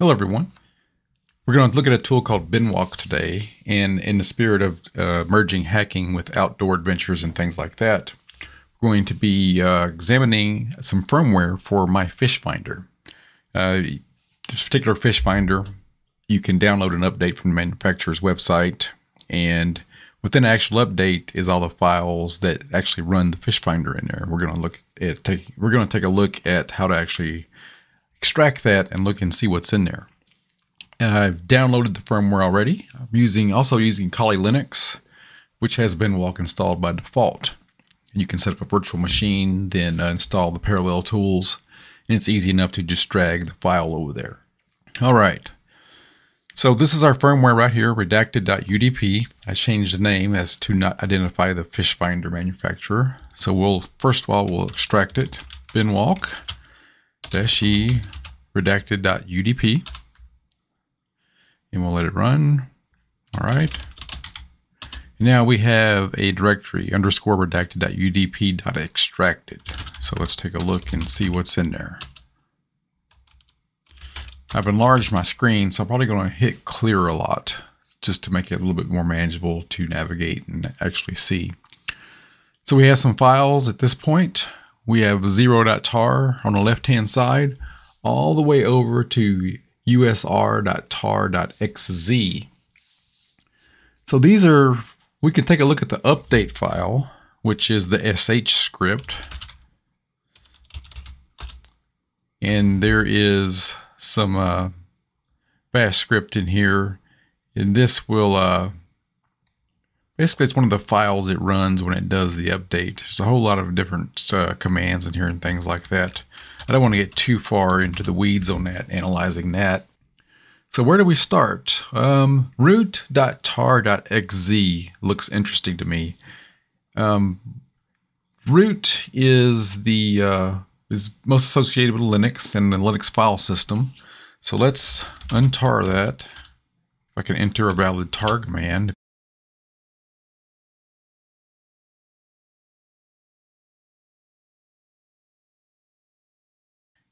Hello everyone. We're going to look at a tool called Binwalk today, and in the spirit of uh, merging hacking with outdoor adventures and things like that, we're going to be uh, examining some firmware for my fish finder. Uh, this particular fish finder, you can download an update from the manufacturer's website, and within the actual update is all the files that actually run the fish finder in there. We're going to look at take we're going to take a look at how to actually extract that and look and see what's in there. I've downloaded the firmware already. I'm using also using Kali Linux, which has Binwalk installed by default. And you can set up a virtual machine, then uh, install the parallel tools, and it's easy enough to just drag the file over there. All right. So this is our firmware right here, redacted.udp. I changed the name as to not identify the fish finder manufacturer. So we'll, first of all, we'll extract it, binwalk dash e redacted.udp and we'll let it run. All right. Now we have a directory underscore redacted.udp.extracted. So let's take a look and see what's in there. I've enlarged my screen, so I'm probably going to hit clear a lot just to make it a little bit more manageable to navigate and actually see. So we have some files at this point. We have 0.tar on the left-hand side all the way over to usr.tar.xz. So these are, we can take a look at the update file, which is the sh script. And there is some uh, bash script in here. And this will, uh, basically it's one of the files it runs when it does the update. There's a whole lot of different uh, commands in here and things like that. I don't want to get too far into the weeds on that, analyzing that. So where do we start? Um, looks interesting to me. Um, root is the uh, is most associated with Linux and the Linux file system. So let's untar that. If I can enter a valid tar command.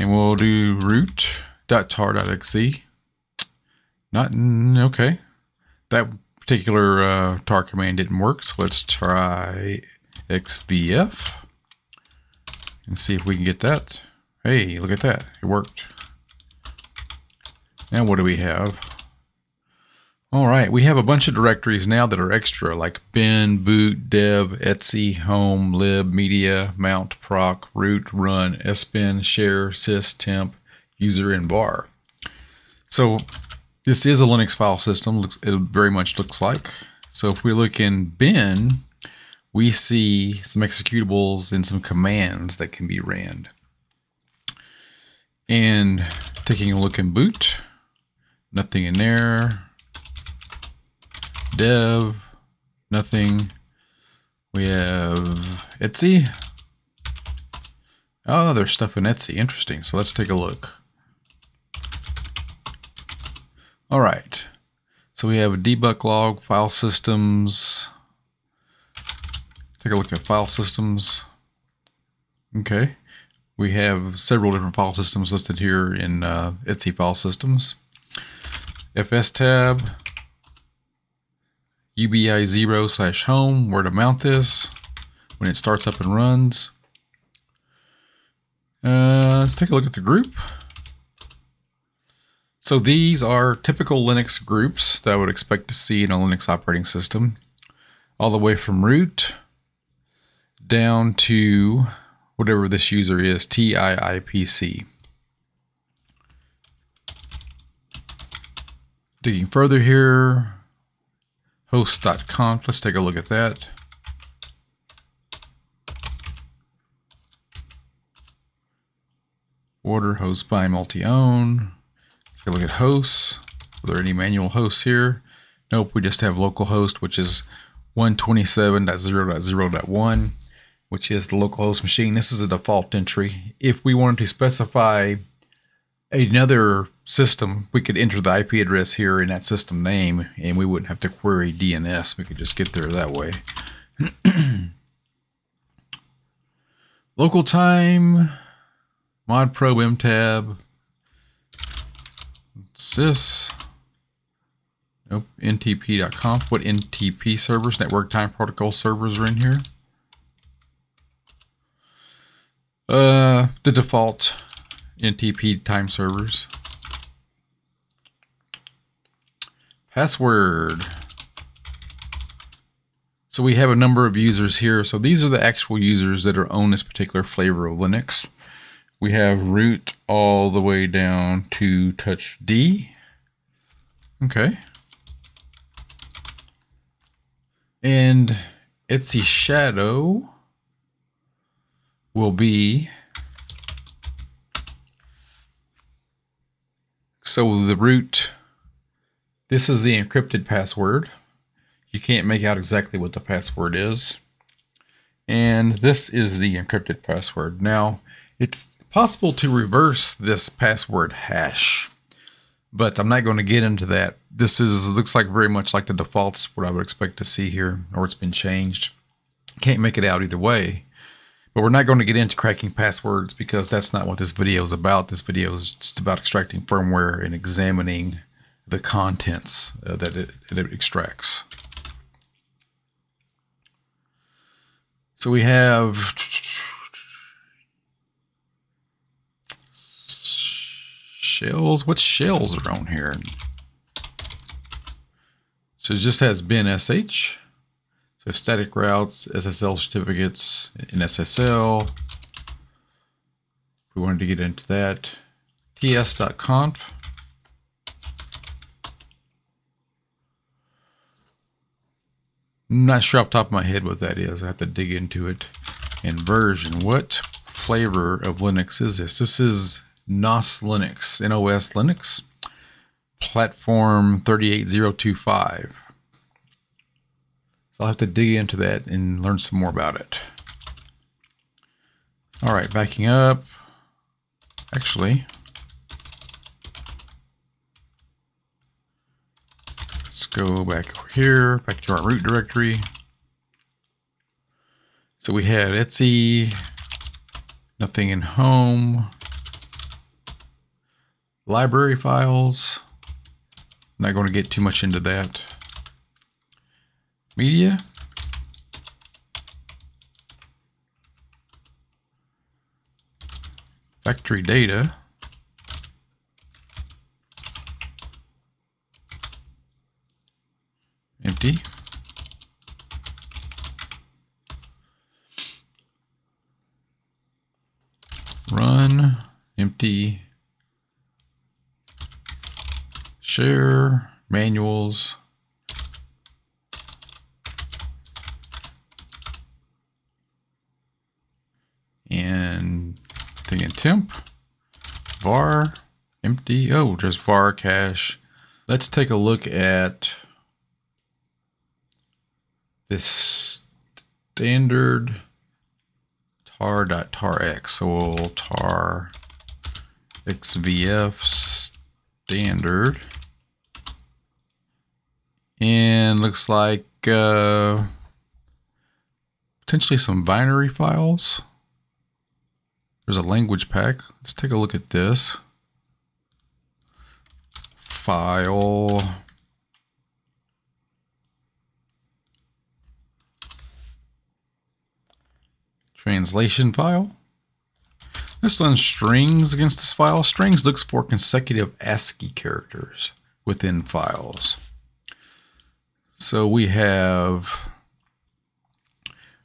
And we'll do root.tar.xz. Not, okay. That particular uh, tar command didn't work, so let's try xvf and see if we can get that. Hey, look at that. It worked. Now what do we have? All right, we have a bunch of directories now that are extra, like bin, boot, dev, etc, home, lib, media, mount, proc, root, run, sbin, share, sys, temp, user, and var. So this is a Linux file system. Looks, it very much looks like. So if we look in bin, we see some executables and some commands that can be ran. And taking a look in boot, nothing in there dev, nothing. We have etc. Oh, there's stuff in etc. Interesting. So let's take a look. All right. So we have a debug log, file systems. Take a look at file systems. Okay. We have several different file systems listed here in uh, etc file systems. FS tab, UBI 0 slash home, where to mount this when it starts up and runs. Uh, let's take a look at the group. So these are typical Linux groups that I would expect to see in a Linux operating system. All the way from root down to whatever this user is, TIIPC. Digging further here, host.conf. Let's take a look at that. Order host by multi-own. Let's take a look at hosts. Are there any manual hosts here? Nope, we just have localhost, which is 127.0.0.1, which is the localhost machine. This is a default entry. If we wanted to specify another system, we could enter the IP address here in that system name and we wouldn't have to query DNS. We could just get there that way. Local time, mod probe mtab. This? Nope, ntp.conf. What NTP servers, network time protocol servers are in here? Uh, the default NTP time servers. Password. So we have a number of users here. So these are the actual users that are on this particular flavor of Linux. We have root all the way down to touch D. Okay. And etc Shadow will be so the root this is the encrypted password. You can't make out exactly what the password is. And this is the encrypted password. Now it's possible to reverse this password hash but I'm not going to get into that. This is looks like very much like the defaults what I would expect to see here or it's been changed. Can't make it out either way but we're not going to get into cracking passwords because that's not what this video is about. This video is just about extracting firmware and examining the contents uh, that, it, that it extracts. So we have shells. What shells are on here? So it just has bin sh. So static routes, SSL certificates in SSL. We wanted to get into that. ts.conf. not sure off top of my head what that is. I have to dig into it. And version. What flavor of Linux is this? This is NOS Linux, NOS Linux, platform 38025. I'll have to dig into that and learn some more about it. All right, backing up. Actually, let's go back over here, back to our root directory. So we had etc, nothing in home, library files. Not going to get too much into that media. Factory data. Empty. Run, empty, share, manuals, thing in temp, var, empty. Oh, just var cache. Let's take a look at this standard tar.tarx. So we'll tar xvf standard. And looks like uh, potentially some binary files. There's a language pack. Let's take a look at this. File. Translation file. This one strings against this file. Strings looks for consecutive ASCII characters within files. So we have,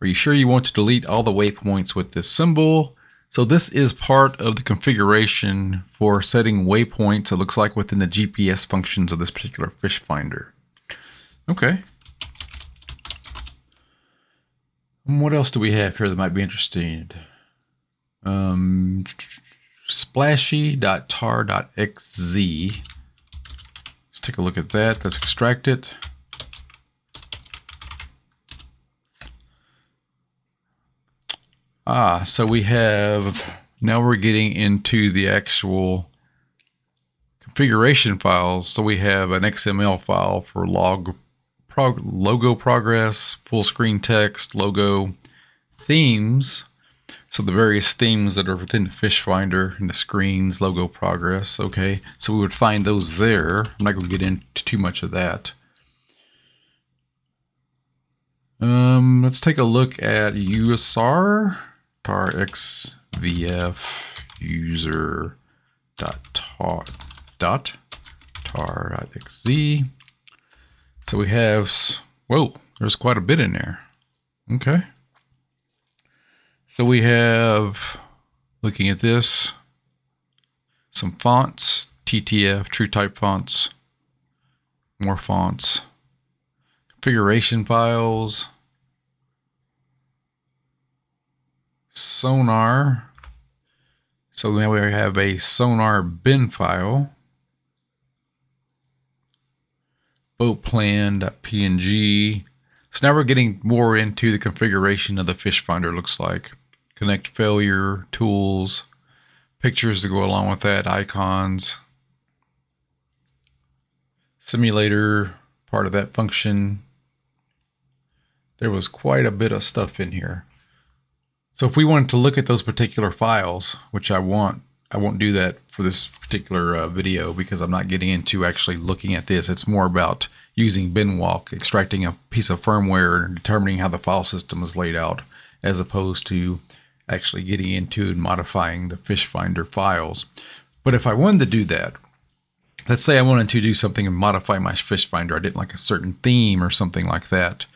are you sure you want to delete all the waypoints with this symbol? So this is part of the configuration for setting waypoints, it looks like within the GPS functions of this particular fish finder. Okay. And what else do we have here that might be interesting? Um, splashy.tar.xz. Let's take a look at that. Let's extract it. Ah, so we have, now we're getting into the actual configuration files. So we have an XML file for log prog, logo progress, full screen text, logo, themes, So the various themes that are within the fish finder and the screens, logo progress, okay. So we would find those there. I'm not going to get into too much of that. Um, let's take a look at USR, tar xvf user dot tar dot tar dot xz. So we have, whoa, there's quite a bit in there. Okay. So we have, looking at this, some fonts, TTF, true type fonts, more fonts, configuration files, sonar. So now we have a sonar bin file, boat plan.png. So now we're getting more into the configuration of the fish finder looks like connect failure tools, pictures to go along with that, icons, simulator, part of that function. There was quite a bit of stuff in here. So if we wanted to look at those particular files, which I want, I won't do that for this particular uh, video because I'm not getting into actually looking at this. It's more about using binwalk, extracting a piece of firmware and determining how the file system is laid out, as opposed to actually getting into and modifying the fish finder files. But if I wanted to do that, let's say I wanted to do something and modify my fish finder, I didn't like a certain theme or something like that.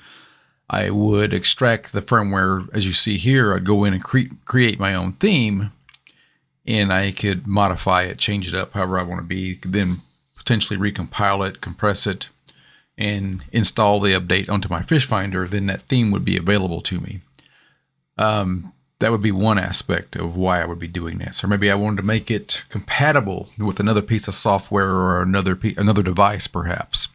I would extract the firmware as you see here. I'd go in and cre create my own theme and I could modify it, change it up however I want to be, then potentially recompile it, compress it, and install the update onto my fish finder. Then that theme would be available to me. Um, that would be one aspect of why I would be doing this. Or maybe I wanted to make it compatible with another piece of software or another another device, perhaps.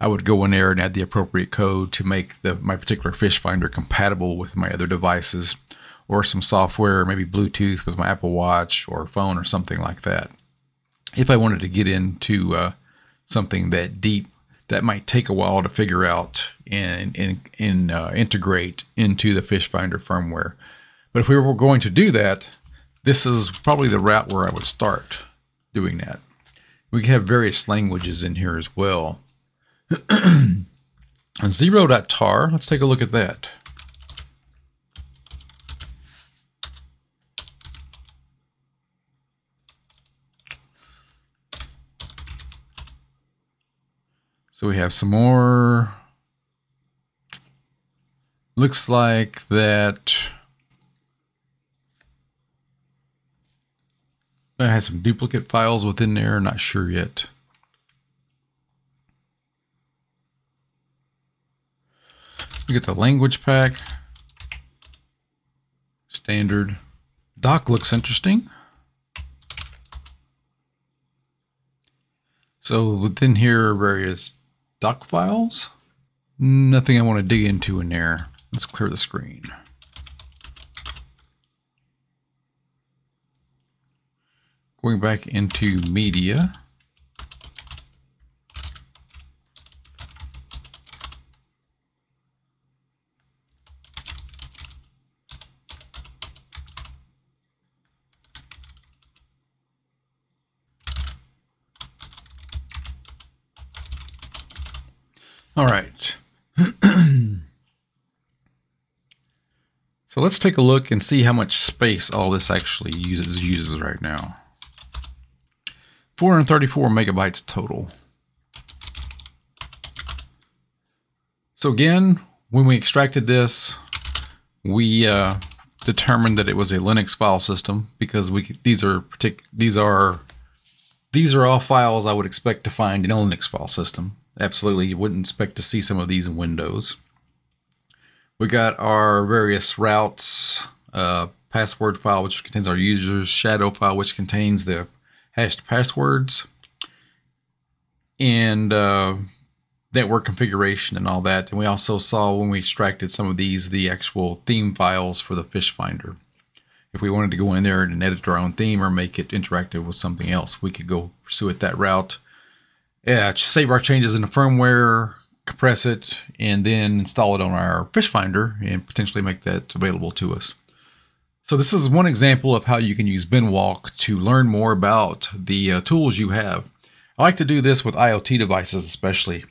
I would go in there and add the appropriate code to make the my particular fish finder compatible with my other devices, or some software, maybe Bluetooth with my Apple Watch or phone or something like that. If I wanted to get into uh, something that deep, that might take a while to figure out and, and, and uh, integrate into the fish finder firmware. But if we were going to do that, this is probably the route where I would start doing that. We have various languages in here as well. Zero.tar, let's take a look at that. So we have some more. Looks like that I has some duplicate files within there, not sure yet. We get the language pack. Standard. Doc looks interesting. So within here are various doc files. Nothing I want to dig into in there. Let's clear the screen. Going back into media. All right. so let's take a look and see how much space all this actually uses uses right now. 434 megabytes total. So again, when we extracted this, we uh, determined that it was a Linux file system because we these are these are these are all files I would expect to find in a Linux file system. Absolutely, you wouldn't expect to see some of these in Windows. We got our various routes, uh, password file which contains our users, shadow file which contains the hashed passwords, and uh, network configuration and all that. And we also saw when we extracted some of these, the actual theme files for the fish finder. If we wanted to go in there and edit our own theme or make it interactive with something else, we could go pursue it that route. Yeah, save our changes in the firmware, compress it, and then install it on our fish finder and potentially make that available to us. So this is one example of how you can use Binwalk to learn more about the uh, tools you have. I like to do this with IoT devices, especially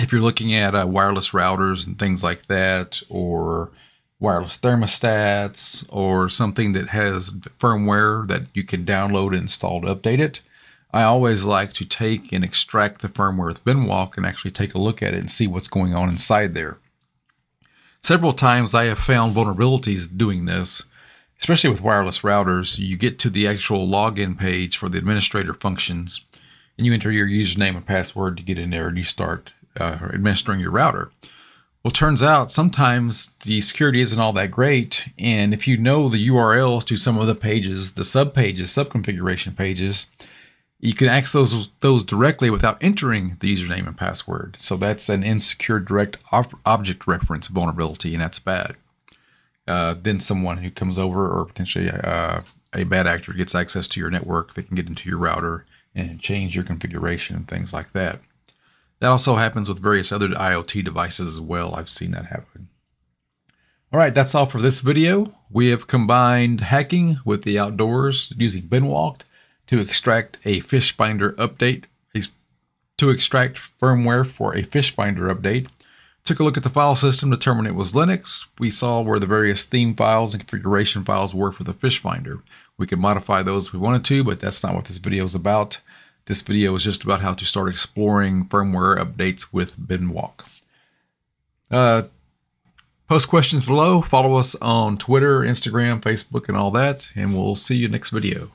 if you're looking at uh, wireless routers and things like that, or wireless thermostats, or something that has firmware that you can download and install to update it. I always like to take and extract the firmware with Binwalk and actually take a look at it and see what's going on inside there. Several times I have found vulnerabilities doing this, especially with wireless routers. You get to the actual login page for the administrator functions and you enter your username and password to get in there and you start uh, administering your router. Well, turns out sometimes the security isn't all that great. And if you know the URLs to some of the pages, the sub pages, sub configuration pages, you can access those, directly without entering the username and password. So that's an insecure direct ob object reference vulnerability, and that's bad. Uh, then someone who comes over, or potentially uh, a bad actor, gets access to your network. They can get into your router and change your configuration and things like that. That also happens with various other IoT devices as well. I've seen that happen. All right, that's all for this video. We have combined hacking with the outdoors using Binwalk to extract a fish finder update, to extract firmware for a fish finder update. Took a look at the file system, determined it was Linux. We saw where the various theme files and configuration files were for the fish finder. We could modify those if we wanted to, but that's not what this video is about. This video is just about how to start exploring firmware updates with Binwalk. Uh, post questions below. Follow us on Twitter, Instagram, Facebook, and all that. And we'll see you next video.